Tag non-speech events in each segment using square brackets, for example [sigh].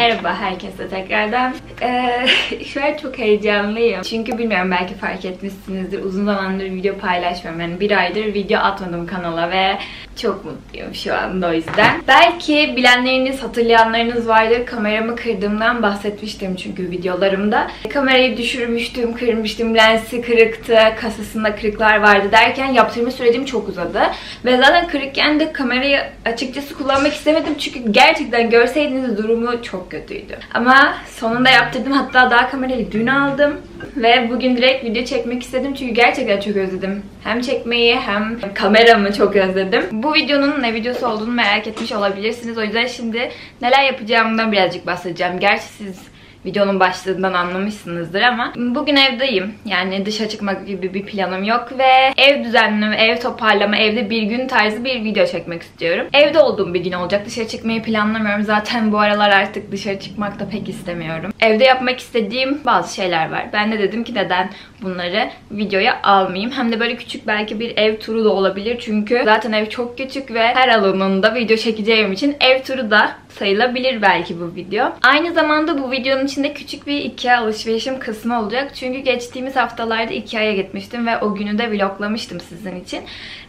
Merhaba herkese tekrardan. Ee, [laughs] şu an çok heyecanlıyım. Çünkü bilmiyorum belki fark etmişsinizdir. Uzun zamandır video paylaşmıyorum. Yani bir aydır video atmadım kanala ve çok mutluyum şu anda o yüzden. Belki bilenleriniz, hatırlayanlarınız vardır. Kameramı kırdığımdan bahsetmiştim çünkü videolarımda. Kamerayı düşürmüştüm, kırmıştım, lensi kırıktı, kasasında kırıklar vardı derken yaptırma sürecim çok uzadı. Ve zaten kırıkken de kamerayı açıkçası kullanmak istemedim çünkü gerçekten görseydiniz durumu çok kötüydü. Ama sonunda yaptırdım. Hatta daha kamerayı dün aldım. Ve bugün direkt video çekmek istedim çünkü gerçekten çok özledim. Hem çekmeyi hem kameramı çok özledim. Bu videonun ne videosu olduğunu merak etmiş olabilirsiniz. O yüzden şimdi neler yapacağımdan birazcık bahsedeceğim. Gerçi siz videonun başlığından anlamışsınızdır ama bugün evdeyim. Yani dışa çıkmak gibi bir planım yok ve ev düzenleme, ev toparlama, evde bir gün tarzı bir video çekmek istiyorum. Evde olduğum bir gün olacak. Dışarı çıkmayı planlamıyorum. Zaten bu aralar artık dışarı çıkmak da pek istemiyorum. Evde yapmak istediğim bazı şeyler var. Ben de dedim ki neden bunları videoya almayayım. Hem de böyle küçük belki bir ev turu da olabilir. Çünkü zaten ev çok küçük ve her alanında video çekeceğim için ev turu da sayılabilir belki bu video. Aynı zamanda bu videonun içinde küçük bir Ikea alışverişim kısmı olacak. Çünkü geçtiğimiz haftalarda Ikea'ya gitmiştim ve o günü de vloglamıştım sizin için.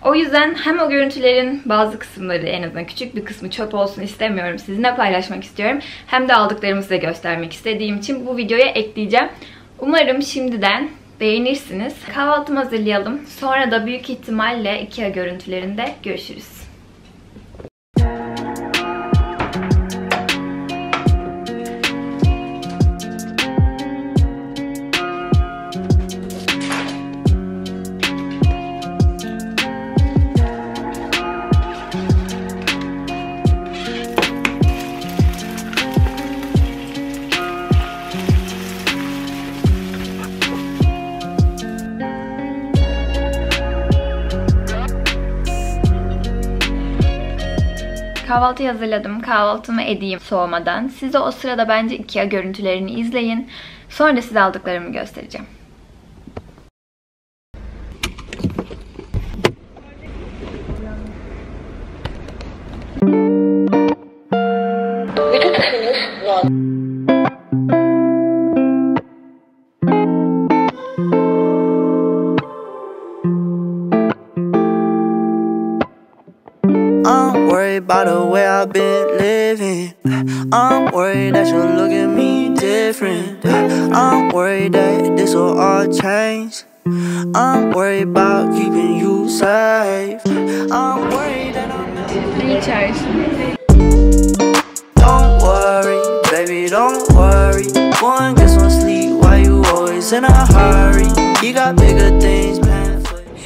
O yüzden hem o görüntülerin bazı kısımları en azından küçük bir kısmı çöp olsun istemiyorum. Sizinle paylaşmak istiyorum. Hem de aldıklarımı size göstermek istediğim için bu videoya ekleyeceğim. Umarım şimdiden beğenirsiniz. Kahvaltımı hazırlayalım. Sonra da büyük ihtimalle Ikea görüntülerinde görüşürüz. Kahvaltı hazırladım. Kahvaltımı edeyim soğumadan. Siz de o sırada bence Ikea görüntülerini izleyin. Sonra size aldıklarımı göstereceğim. I'm worried that you'll look at me different. I'm worried that this will all change. I'm worried about keeping you safe. I'm worried that I'm? Don't worry, baby, don't worry. Go and get some sleep while you always in a hurry. You got bigger things.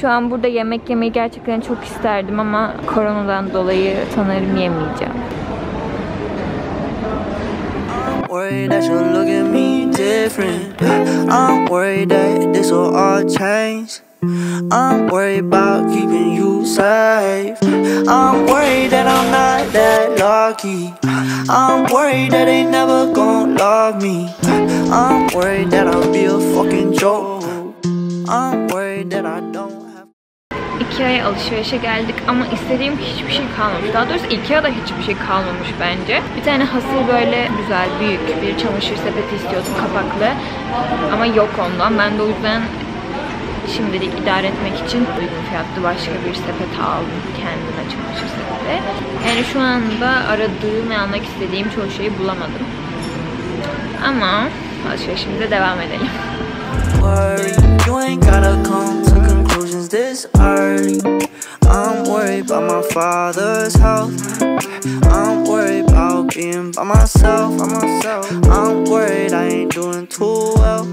Şu an burada yemek yemeyi gerçekten çok isterdim ama koronadan dolayı sanırım yemeyeceğim. Worried that you'll look at me different. I'm worried that this will all change. I'm worried about keeping you safe. I'm worried that I'm not that lucky. I'm worried that they never gon' love me. I'm worried that I'll be a fucking joke. I'm worried that I don't. Ikea'ya alışverişe geldik ama istediğim hiçbir şey kalmamış. Daha doğrusu Ikea'da hiçbir şey kalmamış bence. Bir tane hasır böyle güzel, büyük bir çamaşır sepeti istiyordum kapaklı. Ama yok ondan. Ben de o yüzden şimdilik idare etmek için uygun fiyatlı başka bir sepet aldım kendime çamaşır sepeti. Yani şu anda aradığım ve almak istediğim çoğu şeyi bulamadım. Ama alışverişimize devam edelim. You ain't gotta come this early. I'm worried about my father's health. I'm worried about being by myself. I'm worried I ain't doing too well.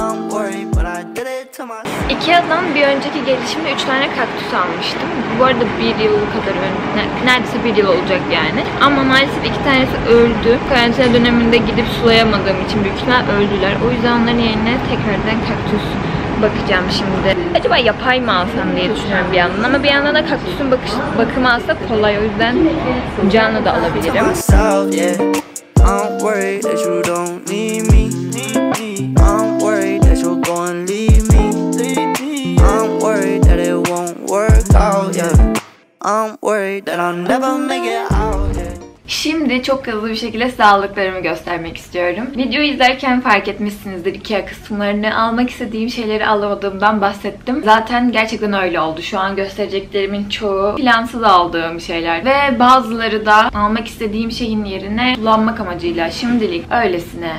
I'm worried, but I did it to myself. Ikea'dan bir önceki gelişimde 3 tane kaktüs almıştım. Bu arada bir yıl kadar önce, ne- neredeyse bir yıl olacak yani. Ama maalesef iki tanesi öldü. Karantina döneminde gidip sulayamadığım için büyük ihtimal öldüler. O yüzden onların yerine tekrardan kaktüs bakacağım şimdi. Acaba yapay mı alsam diye düşünüyorum bir yandan ama bir yandan da kaktüsün bakış, bakımı alsa kolay o yüzden canlı da alabilirim. I'm worried that I'll never make it out. Şimdi çok hızlı bir şekilde sağlıklarımı göstermek istiyorum. Videoyu izlerken fark etmişsinizdir Ikea kısımlarını. Almak istediğim şeyleri alamadığımdan bahsettim. Zaten gerçekten öyle oldu. Şu an göstereceklerimin çoğu plansız aldığım şeyler. Ve bazıları da almak istediğim şeyin yerine kullanmak amacıyla şimdilik öylesine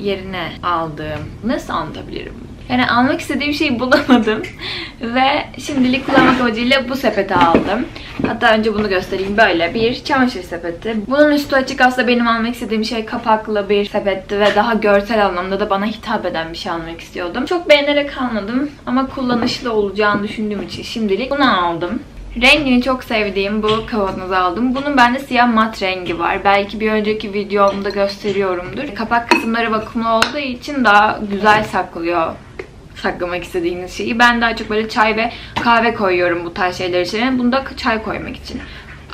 yerine aldığım. Nasıl anlatabilirim? Yani almak istediğim şeyi bulamadım. [laughs] Ve şimdilik kullanmak amacıyla bu sepeti aldım. Hatta önce bunu göstereyim. Böyle bir çamaşır sepeti. Bunun üstü açık aslında benim almak istediğim şey kapaklı bir sepetti ve daha görsel anlamda da bana hitap eden bir şey almak istiyordum. Çok beğenerek almadım ama kullanışlı olacağını düşündüğüm için şimdilik bunu aldım. Rengini çok sevdiğim bu kavanozu aldım. Bunun bende siyah mat rengi var. Belki bir önceki videomda gösteriyorumdur. Kapak kısımları vakumlu olduğu için daha güzel saklıyor saklamak istediğiniz şeyi. Ben daha çok böyle çay ve kahve koyuyorum bu tarz şeyler içine. Bunda çay koymak için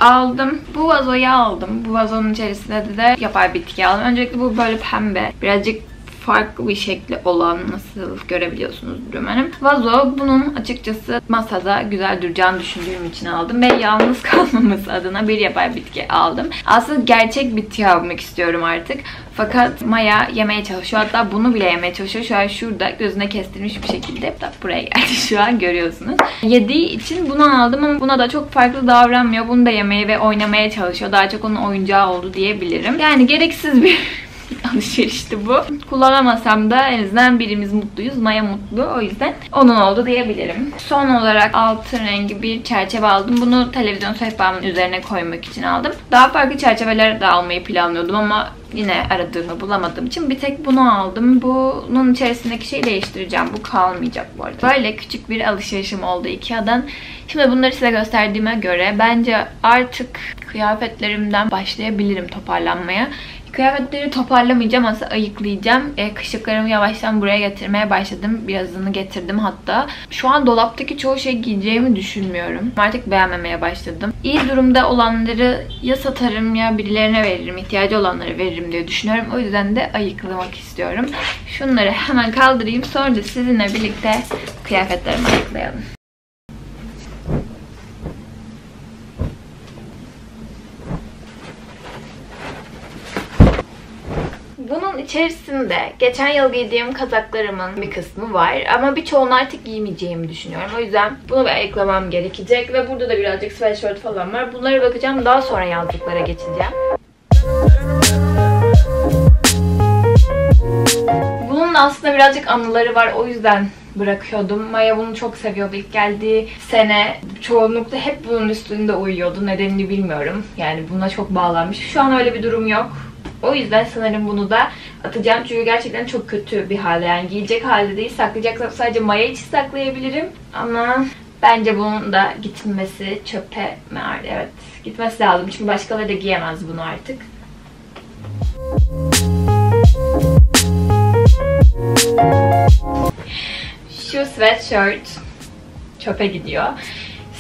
aldım. Bu vazoyu aldım. Bu vazonun içerisinde de yapay bitki aldım. Öncelikle bu böyle pembe. Birazcık farklı bir şekli olan nasıl görebiliyorsunuz umarım. Vazo bunun açıkçası masada güzel duracağını düşündüğüm için aldım ve yalnız [laughs] kalmaması adına bir yapay bitki aldım. Aslında gerçek bitki almak istiyorum artık. Fakat Maya yemeye çalışıyor. Hatta bunu bile yemeye çalışıyor. Şu an şurada gözüne kestirmiş bir şekilde. Hatta buraya geldi [laughs] şu an görüyorsunuz. Yediği için bunu aldım ama buna da çok farklı davranmıyor. Bunu da yemeye ve oynamaya çalışıyor. Daha çok onun oyuncağı oldu diyebilirim. Yani gereksiz bir [laughs] [laughs] alışverişti bu. Kullanamasam da en azından birimiz mutluyuz. Maya mutlu. O yüzden onun oldu diyebilirim. Son olarak altın rengi bir çerçeve aldım. Bunu televizyon sehpamın üzerine koymak için aldım. Daha farklı çerçeveler de almayı planlıyordum ama yine aradığımı bulamadığım için bir tek bunu aldım. Bunun içerisindeki şeyi değiştireceğim. Bu kalmayacak bu arada. Böyle küçük bir alışverişim oldu Ikea'dan. Şimdi bunları size gösterdiğime göre bence artık kıyafetlerimden başlayabilirim toparlanmaya. Kıyafetleri toparlamayacağım aslında ayıklayacağım. E, kışlıklarımı yavaştan buraya getirmeye başladım. Birazını getirdim hatta. Şu an dolaptaki çoğu şey giyeceğimi düşünmüyorum. Artık beğenmemeye başladım. İyi durumda olanları ya satarım ya birilerine veririm. ihtiyacı olanları veririm diye düşünüyorum. O yüzden de ayıklamak istiyorum. Şunları hemen kaldırayım. Sonra sizinle birlikte kıyafetlerimi ayıklayalım. Bunun içerisinde geçen yıl giydiğim kazaklarımın bir kısmı var. Ama birçoğunu artık giymeyeceğimi düşünüyorum. O yüzden bunu bir ayıklamam gerekecek. Ve burada da birazcık sweatshirt falan var. Bunlara bakacağım. Daha sonra yazlıklara geçeceğim. Bunun aslında birazcık anıları var. O yüzden bırakıyordum. Maya bunu çok seviyordu ilk geldiği sene. Çoğunlukla hep bunun üstünde uyuyordu. Nedenini bilmiyorum. Yani buna çok bağlanmış. Şu an öyle bir durum yok. O yüzden sanırım bunu da atacağım. Çünkü gerçekten çok kötü bir halde. Yani giyecek halde değil. Saklayacaksam sadece maya için saklayabilirim. Ama bence bunun da gitmesi çöpe mi? Evet. Gitmesi lazım. Çünkü başkaları da giyemez bunu artık. Şu sweatshirt çöpe gidiyor.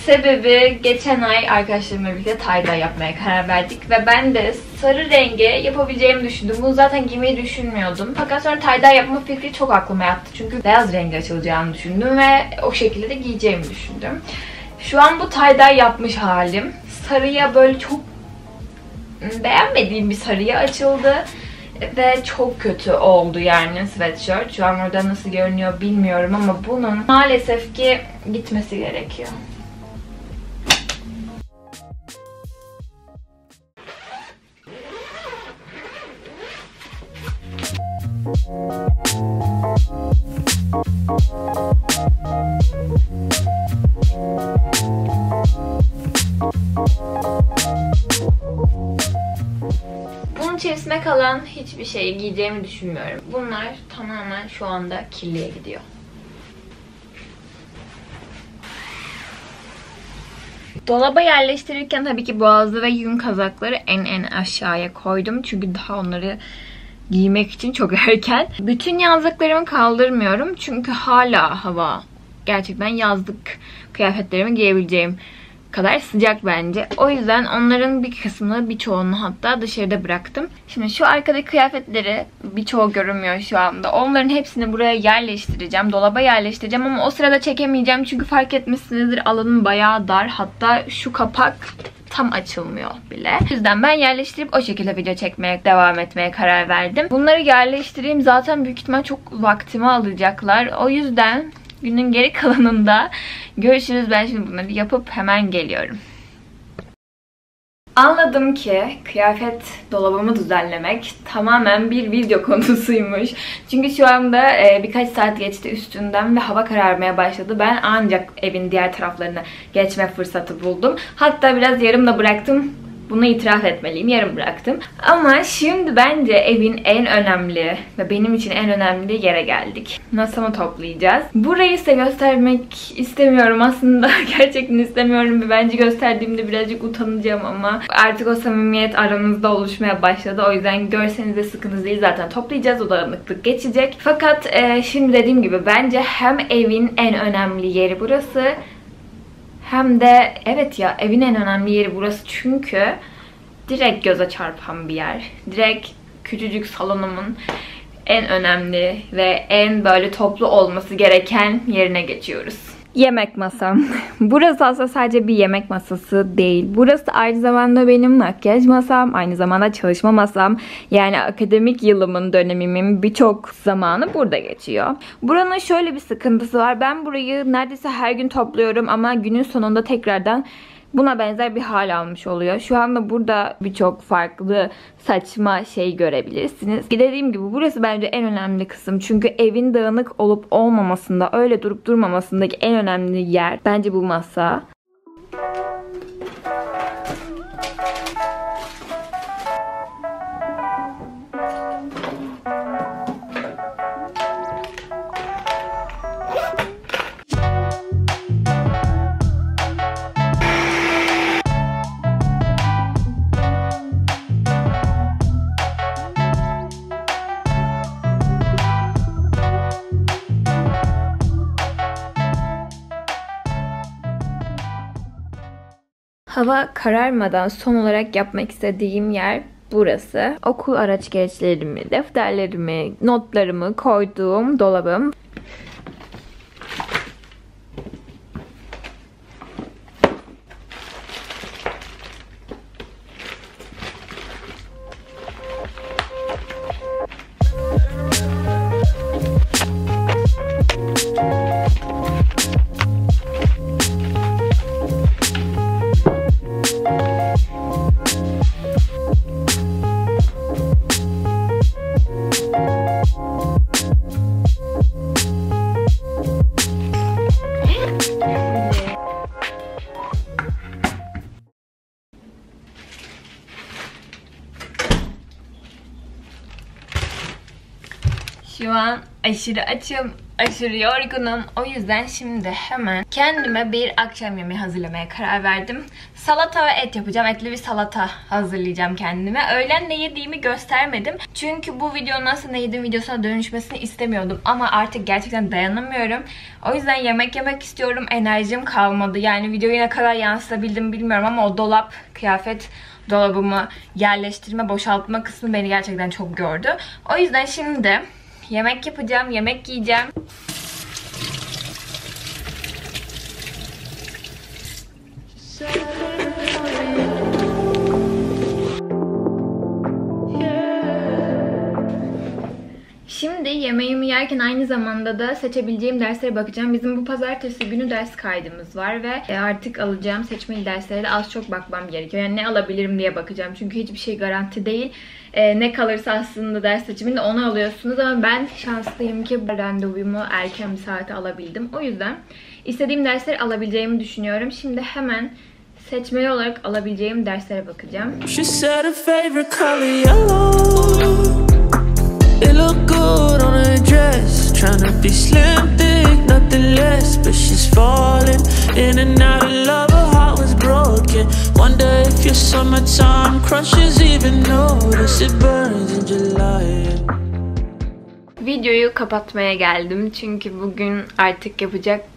Sebebi geçen ay arkadaşlarımla birlikte tie yapmaya karar verdik ve ben de sarı renge yapabileceğimi düşündüm. Bunu zaten giymeyi düşünmüyordum. Fakat sonra tie yapma fikri çok aklıma yattı. Çünkü beyaz rengi açılacağını düşündüm ve o şekilde de giyeceğimi düşündüm. Şu an bu tie yapmış halim. Sarıya böyle çok beğenmediğim bir sarıya açıldı. Ve çok kötü oldu yani sweatshirt. Şu an orada nasıl görünüyor bilmiyorum ama bunun maalesef ki gitmesi gerekiyor. Bunun içerisine kalan hiçbir şeyi giyeceğimi düşünmüyorum. Bunlar tamamen şu anda kirliye gidiyor. Dolaba yerleştirirken tabii ki boğazlı ve yün kazakları en en aşağıya koydum. Çünkü daha onları giymek için çok [laughs] erken. Bütün yazlıklarımı kaldırmıyorum. Çünkü hala hava gerçekten yazlık kıyafetlerimi giyebileceğim kadar sıcak bence. O yüzden onların bir kısmını, birçoğunu hatta dışarıda bıraktım. Şimdi şu arkadaki kıyafetleri birçoğu görünmüyor şu anda. Onların hepsini buraya yerleştireceğim. Dolaba yerleştireceğim ama o sırada çekemeyeceğim. Çünkü fark etmişsinizdir alanım bayağı dar. Hatta şu kapak tam açılmıyor bile. O yüzden ben yerleştirip o şekilde video çekmeye devam etmeye karar verdim. Bunları yerleştireyim zaten büyük ihtimal çok vaktimi alacaklar. O yüzden günün geri kalanında görüşürüz. Ben şimdi bunları yapıp hemen geliyorum. Anladım ki kıyafet dolabımı düzenlemek tamamen bir video [laughs] konusuymuş. Çünkü şu anda e, birkaç saat geçti üstünden ve hava kararmaya başladı. Ben ancak evin diğer taraflarına geçme fırsatı buldum. Hatta biraz yarım da bıraktım bunu itiraf etmeliyim. Yarım bıraktım. Ama şimdi bence evin en önemli ve benim için en önemli yere geldik. Masamı toplayacağız. Burayı size göstermek istemiyorum aslında. [laughs] Gerçekten istemiyorum bence gösterdiğimde birazcık utanacağım ama artık o samimiyet aramızda oluşmaya başladı. O yüzden görseniz de sıkıntı değil. Zaten toplayacağız. O dağınıklık geçecek. Fakat e, şimdi dediğim gibi bence hem evin en önemli yeri burası hem de evet ya evin en önemli yeri burası çünkü direkt göze çarpan bir yer. Direkt küçücük salonumun en önemli ve en böyle toplu olması gereken yerine geçiyoruz. Yemek masam. [laughs] Burası aslında sadece bir yemek masası değil. Burası aynı zamanda benim makyaj masam, aynı zamanda çalışma masam. Yani akademik yılımın, dönemimin birçok zamanı burada geçiyor. Buranın şöyle bir sıkıntısı var. Ben burayı neredeyse her gün topluyorum ama günün sonunda tekrardan buna benzer bir hal almış oluyor. Şu anda burada birçok farklı saçma şey görebilirsiniz. Dediğim gibi burası bence en önemli kısım. Çünkü evin dağınık olup olmamasında, öyle durup durmamasındaki en önemli yer bence bu masa. Hava kararmadan son olarak yapmak istediğim yer burası. Okul araç gereçlerimi, defterlerimi, notlarımı koyduğum dolabım. Aşırı açım, aşırı yorgunum. O yüzden şimdi hemen kendime bir akşam yemeği hazırlamaya karar verdim. Salata ve et yapacağım. Etli bir salata hazırlayacağım kendime. Öğlen ne yediğimi göstermedim. Çünkü bu videonun aslında ne yediğim videosuna dönüşmesini istemiyordum. Ama artık gerçekten dayanamıyorum. O yüzden yemek yemek istiyorum. Enerjim kalmadı. Yani videoyu ne kadar yansıtabildim bilmiyorum ama o dolap, kıyafet dolabımı yerleştirme, boşaltma kısmı beni gerçekten çok gördü. O yüzden şimdi Yemek yapacağım, yemek yiyeceğim. Şimdi yemeğimi yerken aynı zamanda da seçebileceğim derslere bakacağım. Bizim bu pazartesi günü ders kaydımız var ve e, artık alacağım seçmeli derslere de az çok bakmam gerekiyor. Yani ne alabilirim diye bakacağım. Çünkü hiçbir şey garanti değil. Ee, ne kalırsa aslında ders seçiminde onu alıyorsunuz ama ben şanslıyım ki randevumu erken bir saate alabildim. O yüzden istediğim dersleri alabileceğimi düşünüyorum. Şimdi hemen seçmeli olarak alabileceğim derslere bakacağım. She said nothing less. But she's falling in and out of love. Her heart was broken. Wonder if your summertime crushes even notice it burns in July. Videoyu kapatmaya geldim çünkü bugün artık yapacak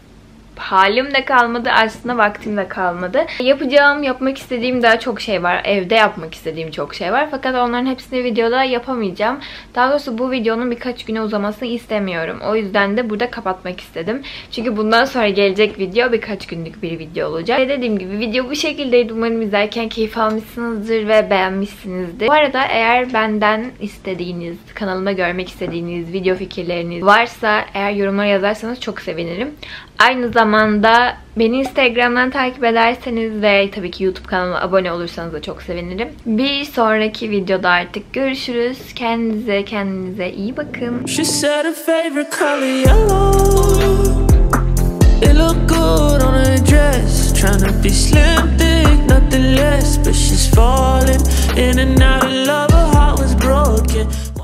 halim de kalmadı aslında vaktim de kalmadı. Yapacağım, yapmak istediğim daha çok şey var. Evde yapmak istediğim çok şey var. Fakat onların hepsini videoda yapamayacağım. Daha doğrusu bu videonun birkaç güne uzamasını istemiyorum. O yüzden de burada kapatmak istedim. Çünkü bundan sonra gelecek video birkaç günlük bir video olacak. Ve dediğim gibi video bu şekildeydi. Umarım izlerken keyif almışsınızdır ve beğenmişsinizdir. Bu arada eğer benden istediğiniz, kanalıma görmek istediğiniz video fikirleriniz varsa eğer yorumlara yazarsanız çok sevinirim. Aynı zamanda zamanda beni Instagram'dan takip ederseniz ve tabii ki YouTube kanalıma abone olursanız da çok sevinirim. Bir sonraki videoda artık görüşürüz. Kendinize kendinize iyi bakın. Trying to be slim, thick, nothing less But she's falling in and out of love Her heart was broken